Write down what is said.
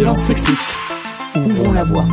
Face aux violences sexistes, ouvrons la voie.